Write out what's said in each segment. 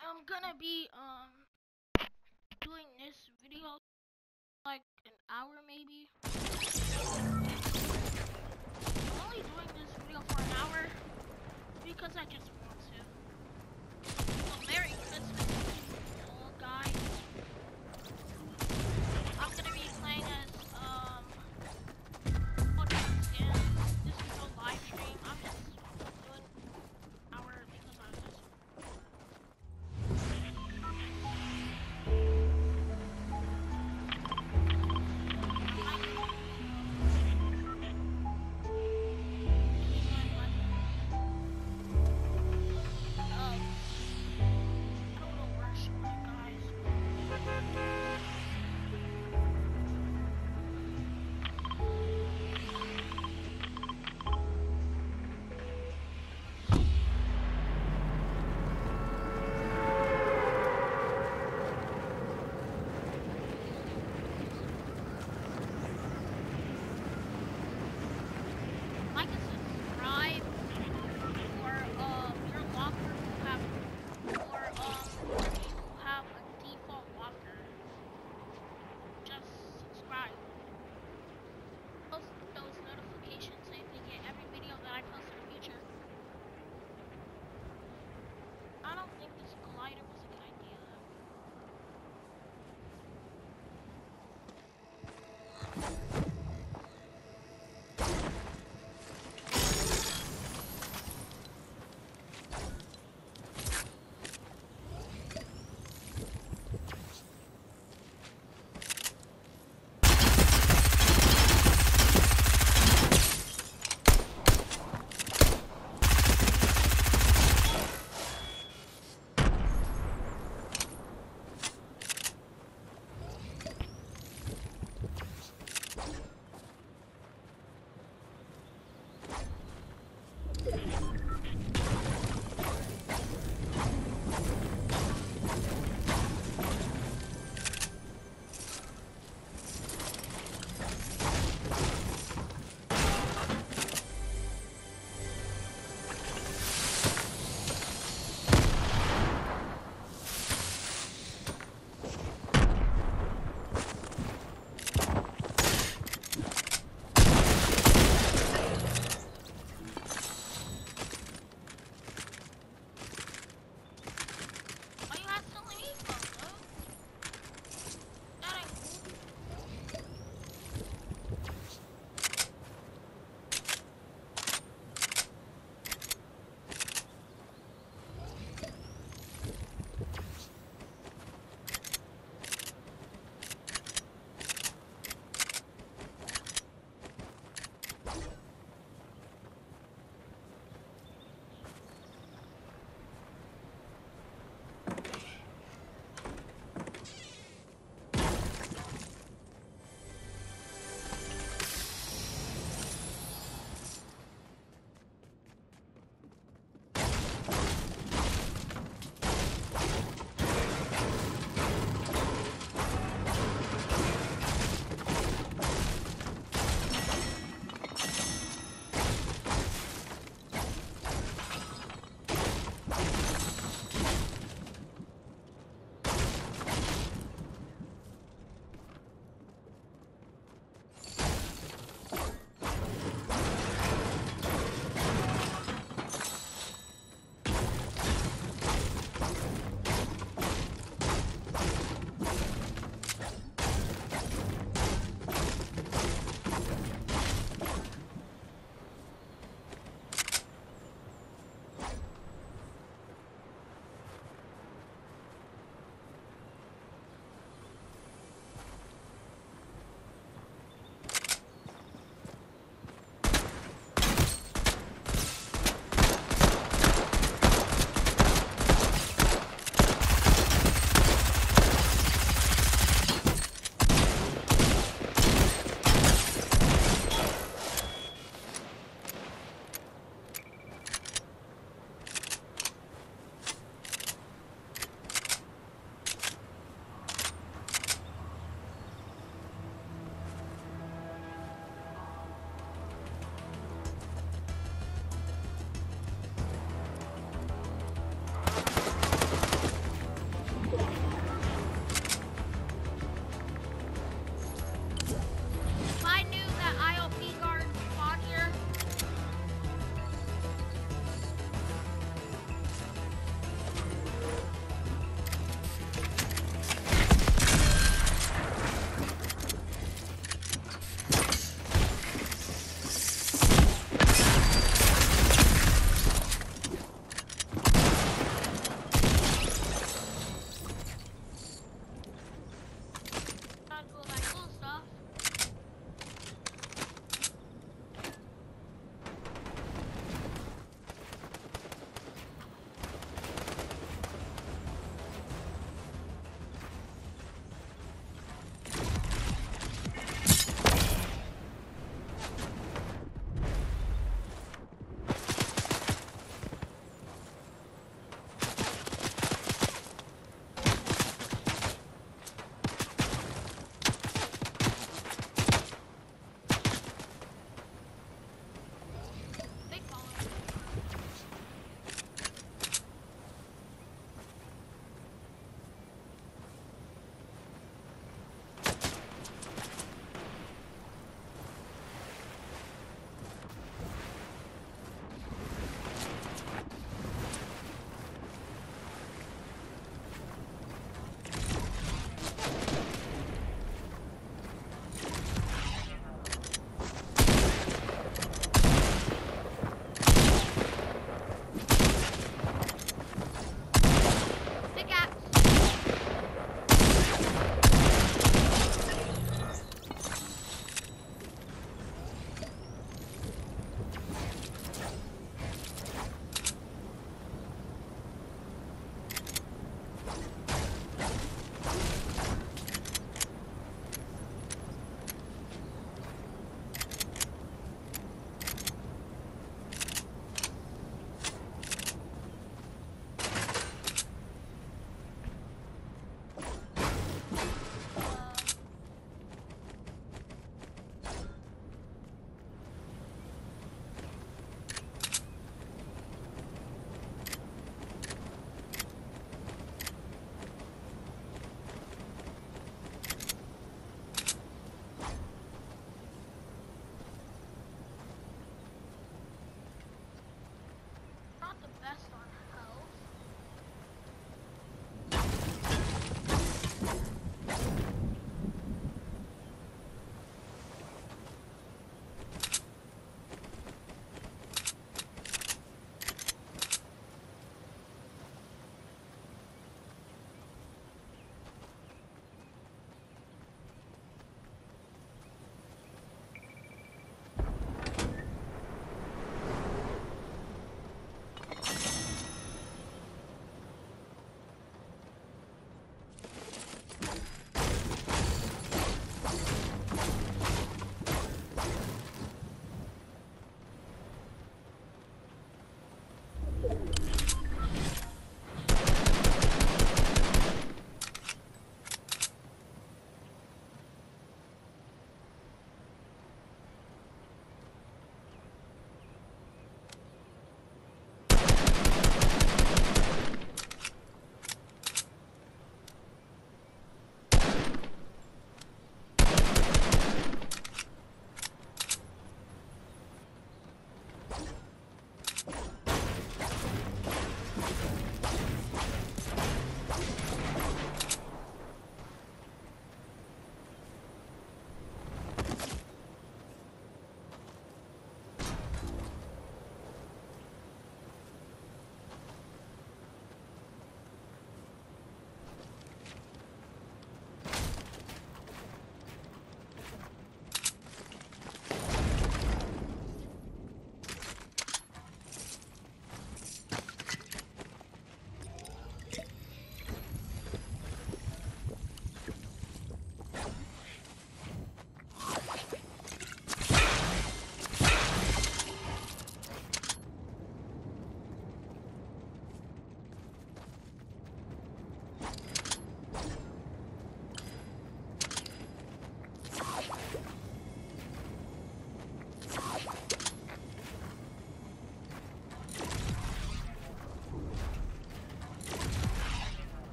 I'm gonna be um doing this video like an hour maybe. I'm only doing this video for an hour because I just want to. So Merry Christmas.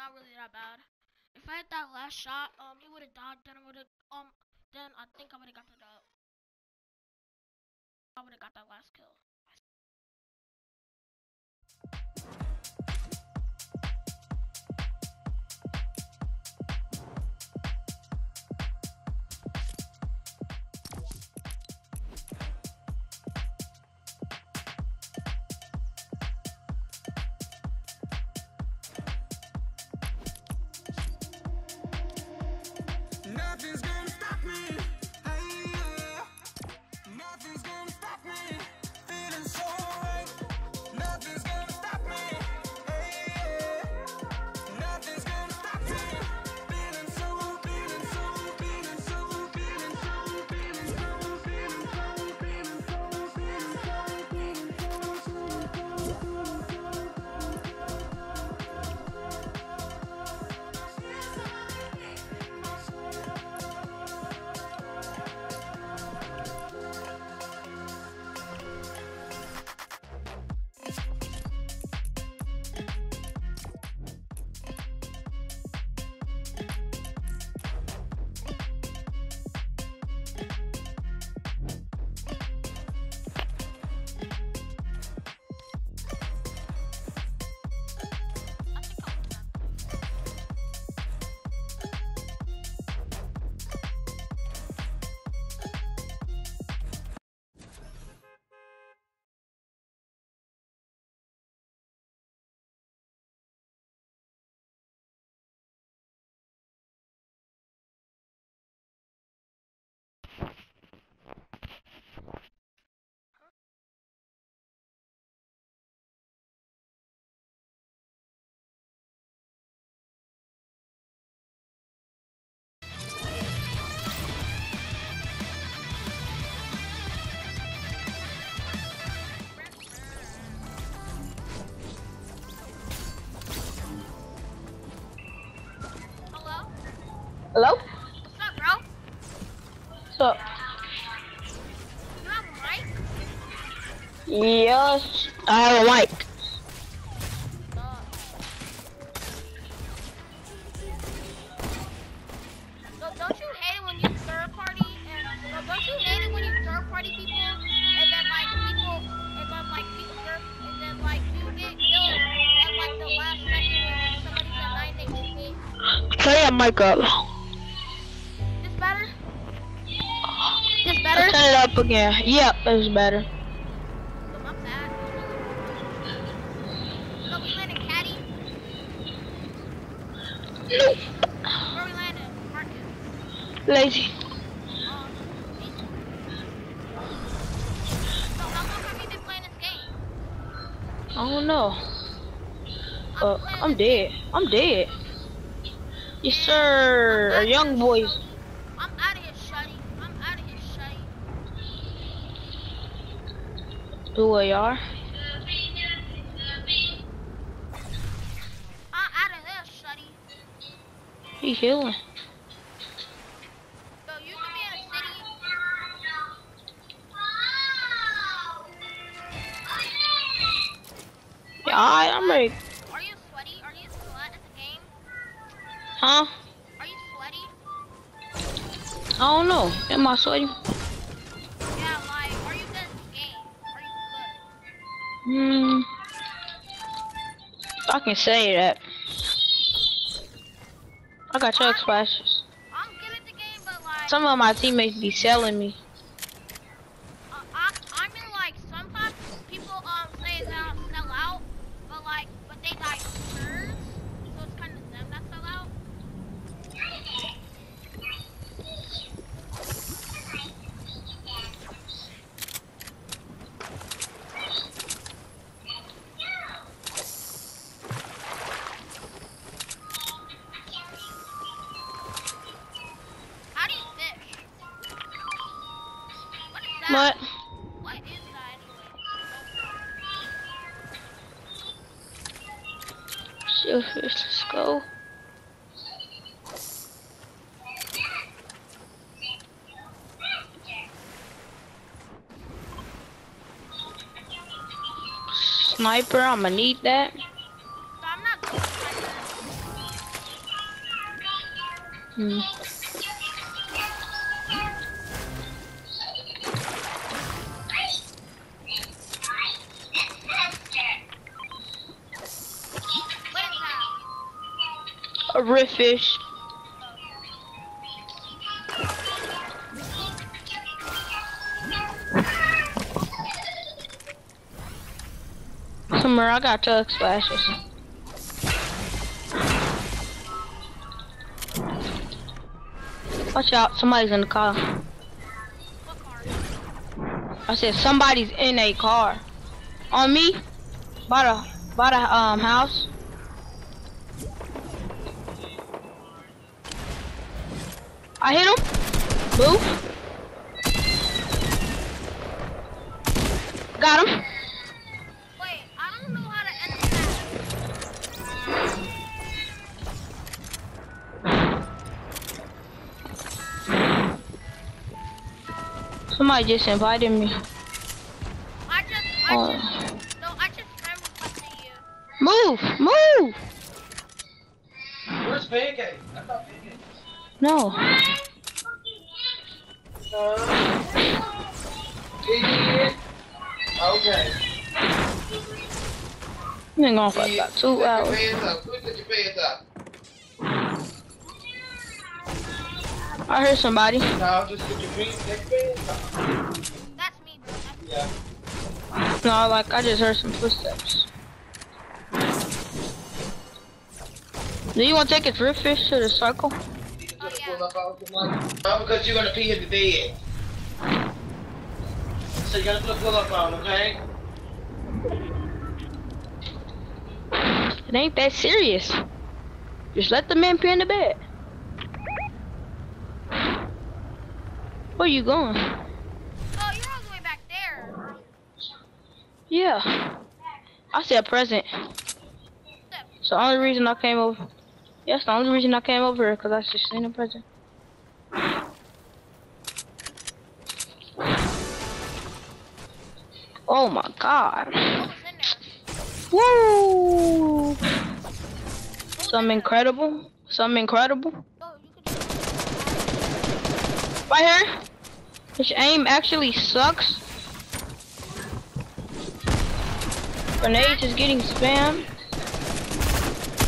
Not really that bad. If I had that last shot, um, he would have died. Then I would have, um, then I think I would have got the dub. I would have got that last kill. Hello? What's up, bro? So, You have a mic? yes, I have a mic. Don't Turn it up again. Yep, better. Landed Caddy. Nope. Where we landed? Lazy. So how long have you been playing this game? I don't know. I'm Uh, I'm dead. I'm dead. Yes, sir. Young boys. I'm out of here, Shuddy. I'm out of here, Shuddy. Who are y'all? I'm out of there, Shuddy. He healing. So you can be in a city. Yeah, alright, I'm ready. Are you sweaty? Are you sweat at the game? Huh? Are you sweaty? I don't know. Am I sweaty? Hmm. I can say that. I got chug splashes. good? I'm good the game, like, Some of my teammates be selling me. sniper, I'm gonna need that. Hmm. A. Somewhere I got chug splashes. Watch out, somebody's in the car. I said somebody's in a car. On me? By the by the um house. I hit him. Move. Got him. Somebody just invited me. I just, I Oh. just, no, I just friend requested you. Move, move. Where's Pancake? I thought Pancake. No. He did? Okay. We been going for about two hours. I heard somebody. No, just put your pants, take your pants up. That's me, Yeah. No, like I just heard some footsteps. Do you want to take a drift fish to the circle? Oh, yeah. pull up out the mic. No, because you're gonna pee in the bed. So you're gonna put a pull up on, okay? It ain't that serious. Just let the men pee in the bed. Where are you going? Oh, you're all the way back there. Yeah. I said present. Step. So the only reason I came over. Yes, the only reason I came over here because I just seen a present. Oh my god. Woo! Something incredible. Something incredible. Oh, you could just. Right here. His aim actually sucks. Grenades is getting spammed.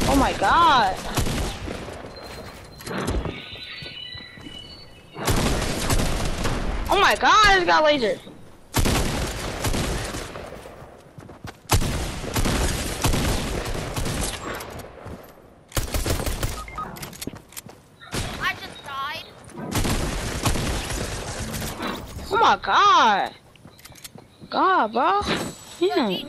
Oh my god. Oh my god, this got laser. My god. God, bro. Yeah.